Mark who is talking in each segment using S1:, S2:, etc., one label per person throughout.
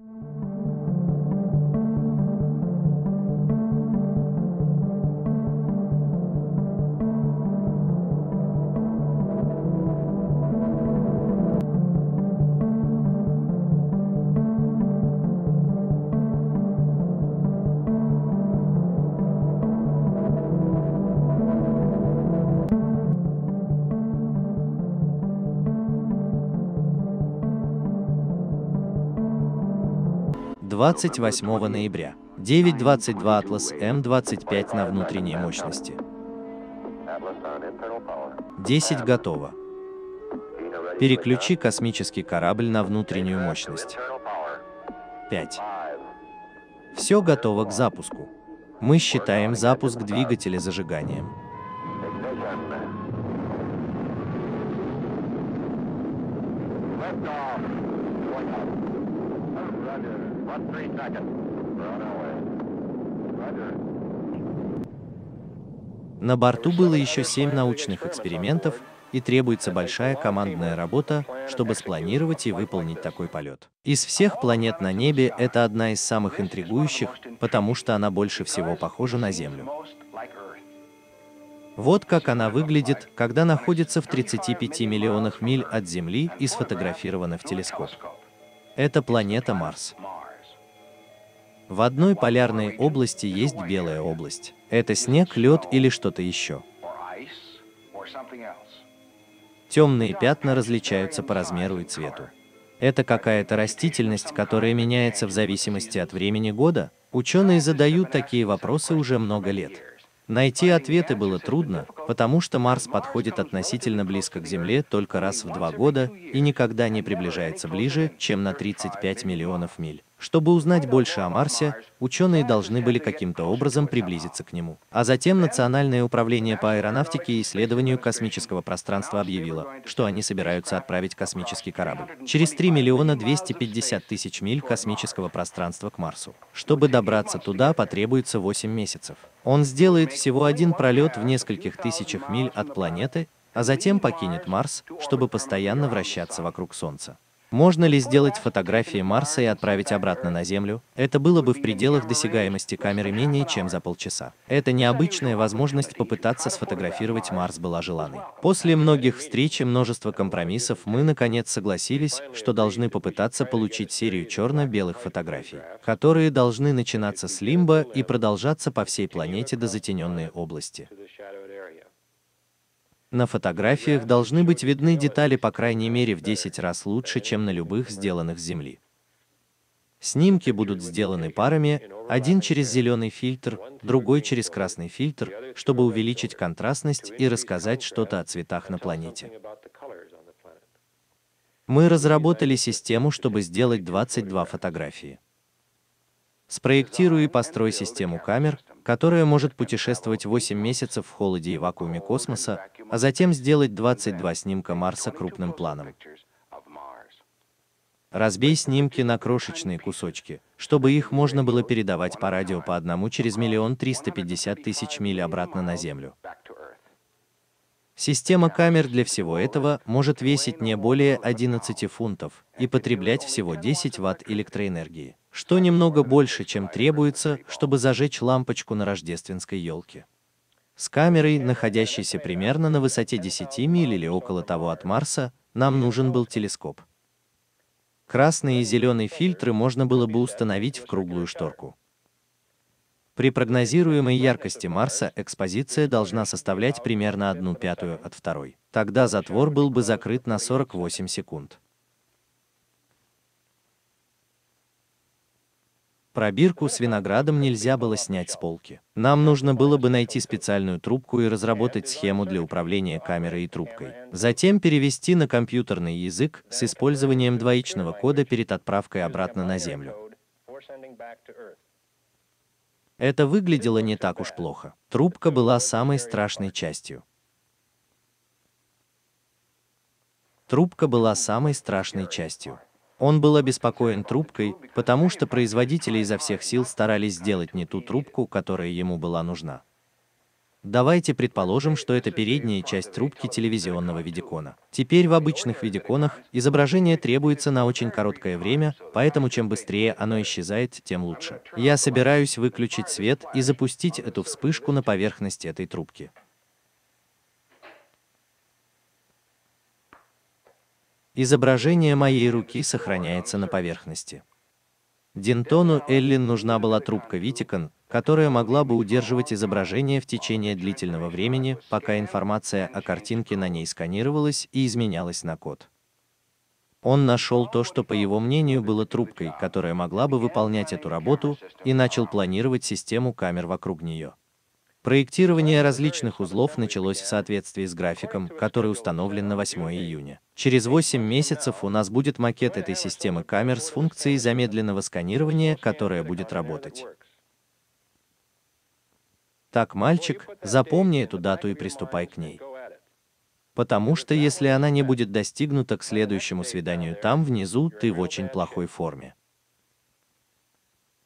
S1: you 28 ноября. 9.22 Atlas М25 на внутренней мощности. 10 готово. Переключи космический корабль на внутреннюю мощность. 5. Все готово к запуску. Мы считаем запуск двигателя зажиганием. На борту было еще семь научных экспериментов, и требуется большая командная работа, чтобы спланировать и выполнить такой полет. Из всех планет на небе это одна из самых интригующих, потому что она больше всего похожа на Землю. Вот как она выглядит, когда находится в 35 миллионах миль от Земли и сфотографирована в телескоп. Это планета Марс. В одной полярной области есть белая область. Это снег, лед или что-то еще. Темные пятна различаются по размеру и цвету. Это какая-то растительность, которая меняется в зависимости от времени года? Ученые задают такие вопросы уже много лет. Найти ответы было трудно, потому что Марс подходит относительно близко к Земле только раз в два года и никогда не приближается ближе, чем на 35 миллионов миль. Чтобы узнать больше о Марсе, ученые должны были каким-то образом приблизиться к нему. А затем Национальное управление по аэронавтике и исследованию космического пространства объявило, что они собираются отправить космический корабль через 3 миллиона 250 тысяч миль космического пространства к Марсу. Чтобы добраться туда, потребуется 8 месяцев. Он сделает всего один пролет в нескольких тысячах миль от планеты, а затем покинет Марс, чтобы постоянно вращаться вокруг Солнца. Можно ли сделать фотографии Марса и отправить обратно на Землю? Это было бы в пределах досягаемости камеры менее чем за полчаса. Эта необычная возможность попытаться сфотографировать Марс была желанной. После многих встреч и множества компромиссов мы наконец согласились, что должны попытаться получить серию черно-белых фотографий, которые должны начинаться с лимба и продолжаться по всей планете до затененной области. На фотографиях должны быть видны детали по крайней мере в 10 раз лучше, чем на любых сделанных с Земли. Снимки будут сделаны парами, один через зеленый фильтр, другой через красный фильтр, чтобы увеличить контрастность и рассказать что-то о цветах на планете. Мы разработали систему, чтобы сделать 22 фотографии. Спроектируй и построй систему камер, которая может путешествовать 8 месяцев в холоде и вакууме космоса, а затем сделать 22 снимка Марса крупным планом. Разбей снимки на крошечные кусочки, чтобы их можно было передавать по радио по одному через миллион триста пятьдесят тысяч миль обратно на Землю. Система камер для всего этого может весить не более 11 фунтов и потреблять всего 10 ватт электроэнергии что немного больше, чем требуется, чтобы зажечь лампочку на рождественской елке. С камерой, находящейся примерно на высоте 10 миль или около того от Марса, нам нужен был телескоп. Красные и зеленые фильтры можно было бы установить в круглую шторку. При прогнозируемой яркости Марса экспозиция должна составлять примерно одну пятую от второй. Тогда затвор был бы закрыт на 48 секунд. Пробирку с виноградом нельзя было снять с полки. Нам нужно было бы найти специальную трубку и разработать схему для управления камерой и трубкой. Затем перевести на компьютерный язык с использованием двоичного кода перед отправкой обратно на Землю. Это выглядело не так уж плохо. Трубка была самой страшной частью. Трубка была самой страшной частью. Он был обеспокоен трубкой, потому что производители изо всех сил старались сделать не ту трубку, которая ему была нужна. Давайте предположим, что это передняя часть трубки телевизионного видикона. Теперь в обычных видиконах изображение требуется на очень короткое время, поэтому чем быстрее оно исчезает, тем лучше. Я собираюсь выключить свет и запустить эту вспышку на поверхности этой трубки. Изображение моей руки сохраняется на поверхности. Динтону Эллин нужна была трубка Витикон, которая могла бы удерживать изображение в течение длительного времени, пока информация о картинке на ней сканировалась и изменялась на код. Он нашел то, что, по его мнению, было трубкой, которая могла бы выполнять эту работу, и начал планировать систему камер вокруг нее. Проектирование различных узлов началось в соответствии с графиком, который установлен на 8 июня. Через 8 месяцев у нас будет макет этой системы камер с функцией замедленного сканирования, которая будет работать. Так, мальчик, запомни эту дату и приступай к ней. Потому что если она не будет достигнута к следующему свиданию там внизу, ты в очень плохой форме.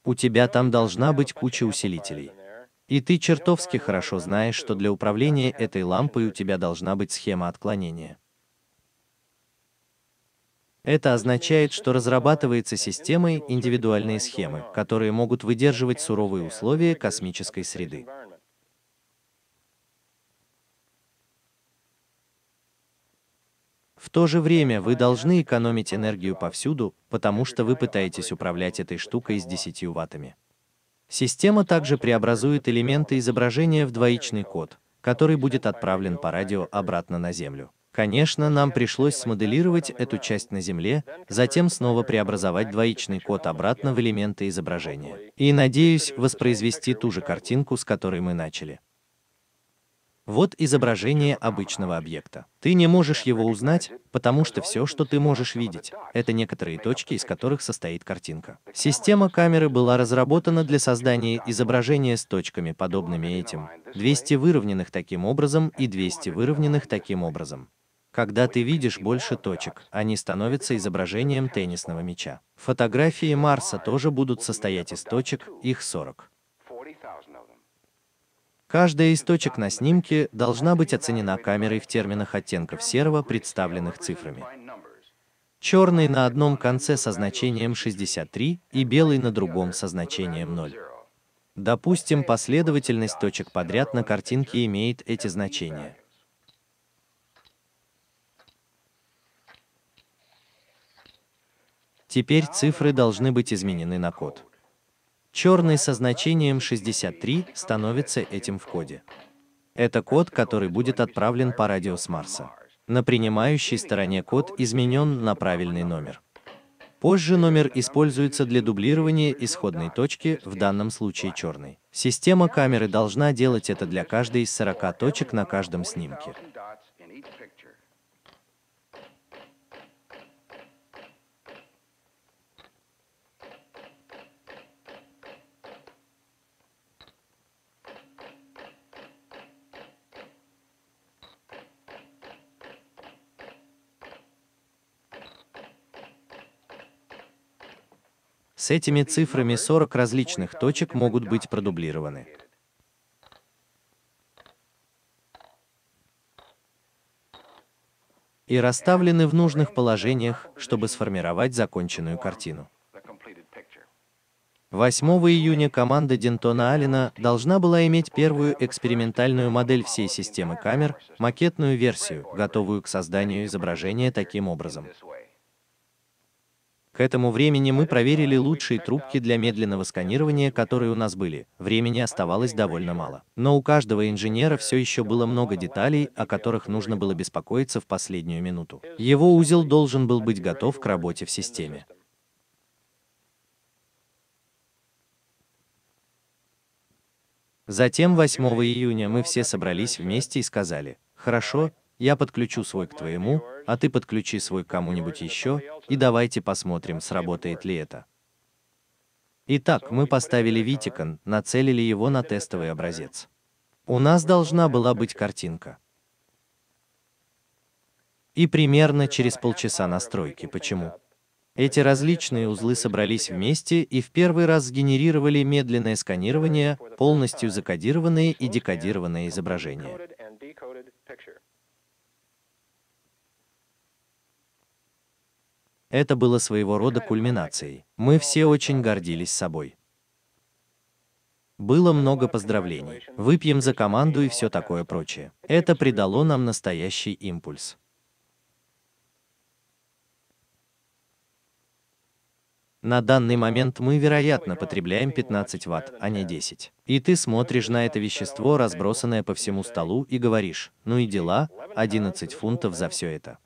S1: У тебя там должна быть куча усилителей. И ты чертовски хорошо знаешь, что для управления этой лампой у тебя должна быть схема отклонения. Это означает, что разрабатывается системой индивидуальные схемы, которые могут выдерживать суровые условия космической среды. В то же время вы должны экономить энергию повсюду, потому что вы пытаетесь управлять этой штукой с 10 ваттами. Система также преобразует элементы изображения в двоичный код, который будет отправлен по радио обратно на Землю. Конечно, нам пришлось смоделировать эту часть на Земле, затем снова преобразовать двоичный код обратно в элементы изображения. И, надеюсь, воспроизвести ту же картинку, с которой мы начали. Вот изображение обычного объекта. Ты не можешь его узнать, потому что все, что ты можешь видеть, это некоторые точки, из которых состоит картинка. Система камеры была разработана для создания изображения с точками, подобными этим, 200 выровненных таким образом и 200 выровненных таким образом. Когда ты видишь больше точек, они становятся изображением теннисного мяча. Фотографии Марса тоже будут состоять из точек, их 40. Каждая из точек на снимке должна быть оценена камерой в терминах оттенков серого, представленных цифрами. Черный на одном конце со значением 63 и белый на другом со значением 0. Допустим, последовательность точек подряд на картинке имеет эти значения. Теперь цифры должны быть изменены на код. Черный со значением 63 становится этим в коде. Это код, который будет отправлен по радио с Марса. На принимающей стороне код изменен на правильный номер. Позже номер используется для дублирования исходной точки, в данном случае черной. Система камеры должна делать это для каждой из 40 точек на каждом снимке. С этими цифрами 40 различных точек могут быть продублированы. и расставлены в нужных положениях, чтобы сформировать законченную картину. 8 июня команда Дентона Аллена должна была иметь первую экспериментальную модель всей системы камер, макетную версию, готовую к созданию изображения таким образом. К этому времени мы проверили лучшие трубки для медленного сканирования, которые у нас были. Времени оставалось довольно мало. Но у каждого инженера все еще было много деталей, о которых нужно было беспокоиться в последнюю минуту. Его узел должен был быть готов к работе в системе. Затем 8 июня мы все собрались вместе и сказали, «Хорошо, я подключу свой к твоему, а ты подключи свой к кому-нибудь еще, и давайте посмотрим, сработает ли это. Итак, мы поставили Витикон, нацелили его на тестовый образец. У нас должна была быть картинка. И примерно через полчаса настройки. Почему? Эти различные узлы собрались вместе и в первый раз сгенерировали медленное сканирование, полностью закодированные и декодированные изображения. Это было своего рода кульминацией. Мы все очень гордились собой. Было много поздравлений. Выпьем за команду и все такое прочее. Это придало нам настоящий импульс. На данный момент мы, вероятно, потребляем 15 Вт, а не 10. И ты смотришь на это вещество, разбросанное по всему столу, и говоришь, ну и дела, 11 фунтов за все это.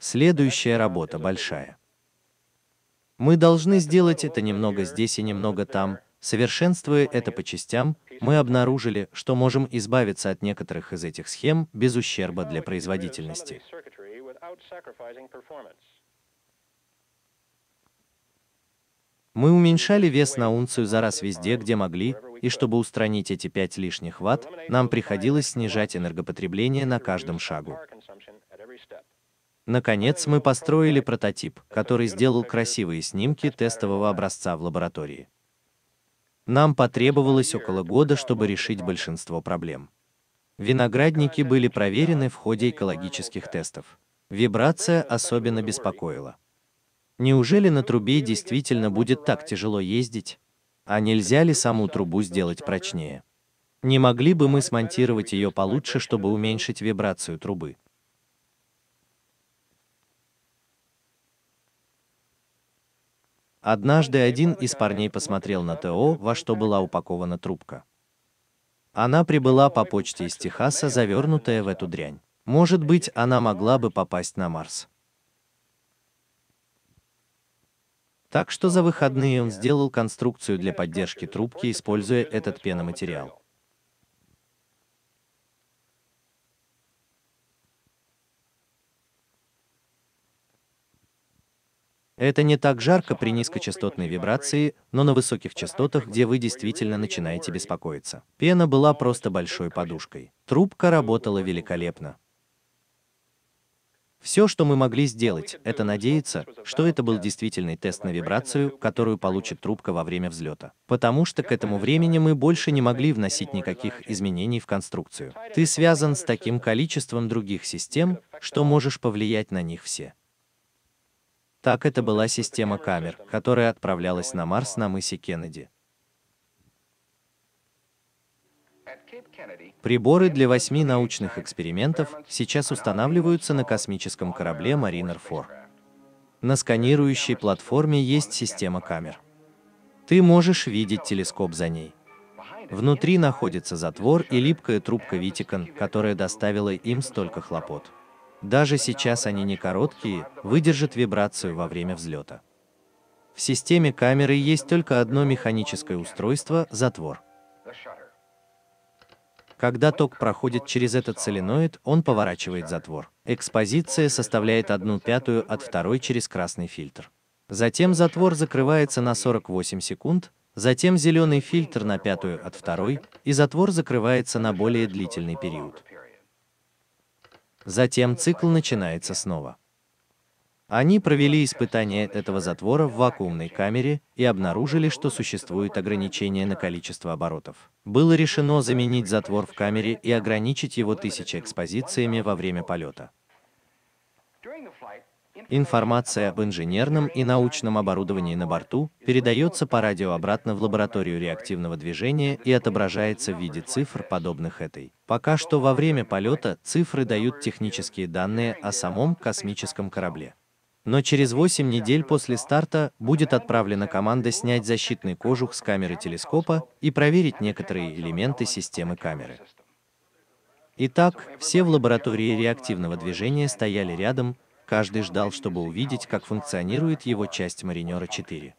S1: Следующая работа большая. Мы должны сделать это немного здесь и немного там. Совершенствуя это по частям, мы обнаружили, что можем избавиться от некоторых из этих схем без ущерба для производительности. Мы уменьшали вес на унцию за раз везде, где могли, и чтобы устранить эти 5 лишних ватт, нам приходилось снижать энергопотребление на каждом шагу. Наконец, мы построили прототип, который сделал красивые снимки тестового образца в лаборатории. Нам потребовалось около года, чтобы решить большинство проблем. Виноградники были проверены в ходе экологических тестов. Вибрация особенно беспокоила. Неужели на трубе действительно будет так тяжело ездить? А нельзя ли саму трубу сделать прочнее? Не могли бы мы смонтировать ее получше, чтобы уменьшить вибрацию трубы? Однажды один из парней посмотрел на ТО, во что была упакована трубка. Она прибыла по почте из Техаса, завернутая в эту дрянь. Может быть, она могла бы попасть на Марс. Так что за выходные он сделал конструкцию для поддержки трубки, используя этот пеноматериал. Это не так жарко при низкочастотной вибрации, но на высоких частотах, где вы действительно начинаете беспокоиться. Пена была просто большой подушкой. Трубка работала великолепно. Все, что мы могли сделать, это надеяться, что это был действительный тест на вибрацию, которую получит трубка во время взлета. Потому что к этому времени мы больше не могли вносить никаких изменений в конструкцию. Ты связан с таким количеством других систем, что можешь повлиять на них все. Так это была система камер, которая отправлялась на Марс на мысе Кеннеди. Приборы для восьми научных экспериментов сейчас устанавливаются на космическом корабле Mariner 4. На сканирующей платформе есть система камер. Ты можешь видеть телескоп за ней. Внутри находится затвор и липкая трубка Витикон, которая доставила им столько хлопот. Даже сейчас они не короткие, выдержат вибрацию во время взлета. В системе камеры есть только одно механическое устройство – затвор. Когда ток проходит через этот соленоид, он поворачивает затвор. Экспозиция составляет одну пятую от второй через красный фильтр. Затем затвор закрывается на 48 секунд, затем зеленый фильтр на пятую от второй, и затвор закрывается на более длительный период. Затем цикл начинается снова. Они провели испытание этого затвора в вакуумной камере и обнаружили, что существует ограничение на количество оборотов. Было решено заменить затвор в камере и ограничить его тысячи экспозициями во время полета. Информация об инженерном и научном оборудовании на борту передается по радио обратно в лабораторию реактивного движения и отображается в виде цифр, подобных этой. Пока что во время полета цифры дают технические данные о самом космическом корабле. Но через 8 недель после старта будет отправлена команда снять защитный кожух с камеры телескопа и проверить некоторые элементы системы камеры. Итак, все в лаборатории реактивного движения стояли рядом, Каждый ждал, чтобы увидеть, как функционирует его часть Маринера 4.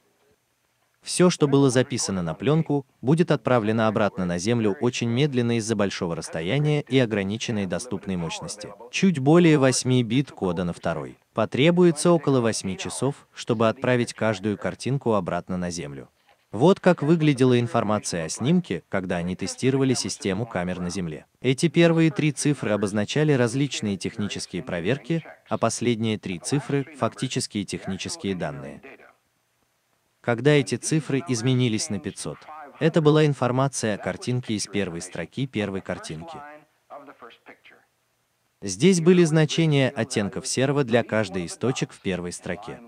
S1: Все, что было записано на пленку, будет отправлено обратно на Землю очень медленно из-за большого расстояния и ограниченной доступной мощности. Чуть более 8 бит кода на второй. Потребуется около 8 часов, чтобы отправить каждую картинку обратно на Землю. Вот как выглядела информация о снимке, когда они тестировали систему камер на Земле. Эти первые три цифры обозначали различные технические проверки, а последние три цифры – фактические технические данные. Когда эти цифры изменились на 500, это была информация о картинке из первой строки первой картинки. Здесь были значения оттенков серого для каждой из точек в первой строке.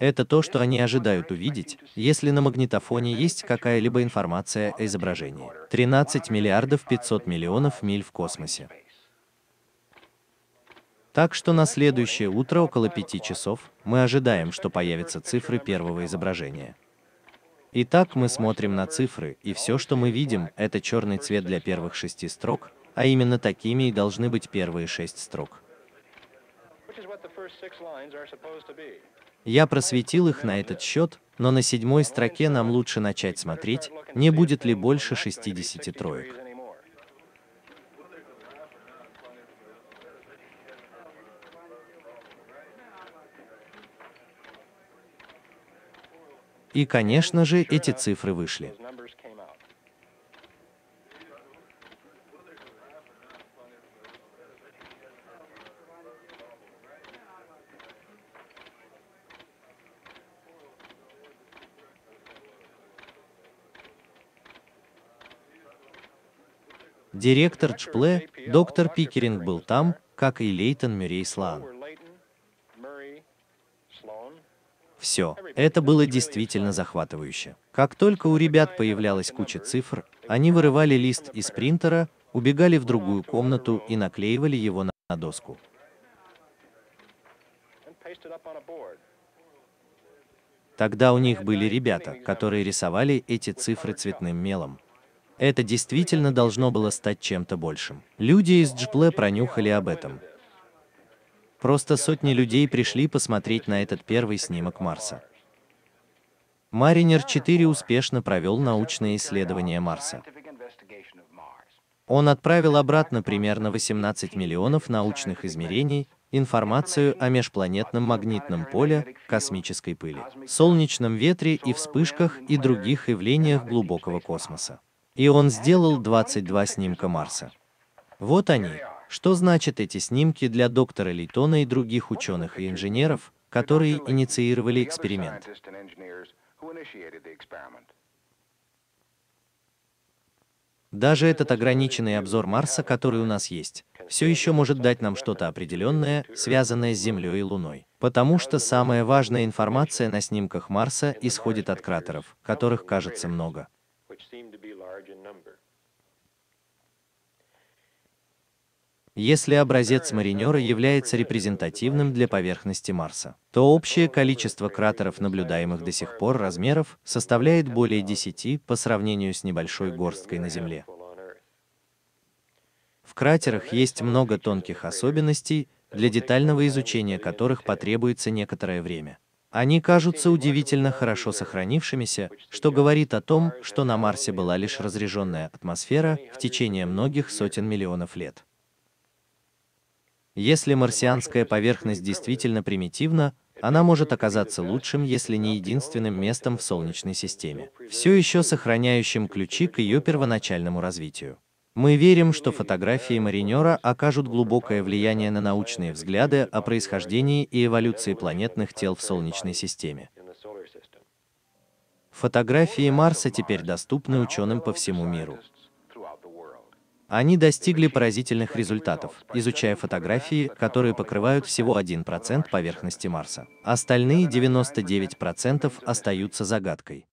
S1: Это то, что они ожидают увидеть, если на магнитофоне есть какая-либо информация о изображении. 13 миллиардов 500 миллионов миль в космосе. Так что на следующее утро около 5 часов мы ожидаем, что появятся цифры первого изображения. Итак, мы смотрим на цифры, и все, что мы видим, это черный цвет для первых шести строк, а именно такими и должны быть первые шесть строк. Я просветил их на этот счет, но на седьмой строке нам лучше начать смотреть, не будет ли больше 60 троек. И, конечно же, эти цифры вышли. Директор Чпле, доктор Пикеринг был там, как и Лейтон Мюррей Слан. Все, это было действительно захватывающе. Как только у ребят появлялась куча цифр, они вырывали лист из принтера, убегали в другую комнату и наклеивали его на доску. Тогда у них были ребята, которые рисовали эти цифры цветным мелом. Это действительно должно было стать чем-то большим. Люди из Джпле пронюхали об этом. Просто сотни людей пришли посмотреть на этот первый снимок Марса. Маринер 4 успешно провел научное исследование Марса. Он отправил обратно примерно 18 миллионов научных измерений, информацию о межпланетном магнитном поле, космической пыли, солнечном ветре и вспышках и других явлениях глубокого космоса. И он сделал 22 снимка Марса. Вот они. Что значат эти снимки для доктора Лейтона и других ученых и инженеров, которые инициировали эксперимент? Даже этот ограниченный обзор Марса, который у нас есть, все еще может дать нам что-то определенное, связанное с Землей и Луной. Потому что самая важная информация на снимках Марса исходит от кратеров, которых кажется много. Если образец маринера является репрезентативным для поверхности Марса, то общее количество кратеров, наблюдаемых до сих пор размеров, составляет более 10 по сравнению с небольшой горсткой на Земле. В кратерах есть много тонких особенностей, для детального изучения которых потребуется некоторое время. Они кажутся удивительно хорошо сохранившимися, что говорит о том, что на Марсе была лишь разреженная атмосфера в течение многих сотен миллионов лет. Если марсианская поверхность действительно примитивна, она может оказаться лучшим, если не единственным местом в Солнечной системе, все еще сохраняющим ключи к ее первоначальному развитию. Мы верим, что фотографии маринера окажут глубокое влияние на научные взгляды о происхождении и эволюции планетных тел в Солнечной системе. Фотографии Марса теперь доступны ученым по всему миру. Они достигли поразительных результатов, изучая фотографии, которые покрывают всего 1% поверхности Марса. Остальные 99% остаются загадкой.